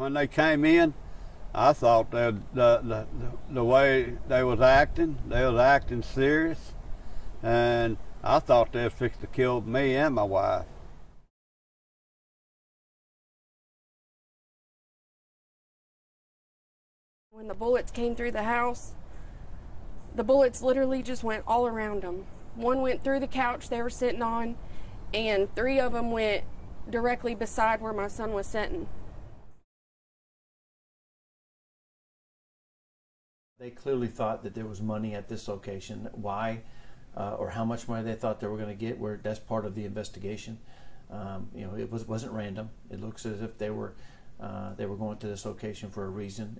When they came in, I thought that the, the the way they was acting, they was acting serious, and I thought they was fixed to kill me and my wife. When the bullets came through the house, the bullets literally just went all around them. One went through the couch they were sitting on, and three of them went directly beside where my son was sitting. They clearly thought that there was money at this location. Why uh, or how much money they thought they were going to get, where that's part of the investigation. Um, you know, it was wasn't random. It looks as if they were uh, they were going to this location for a reason.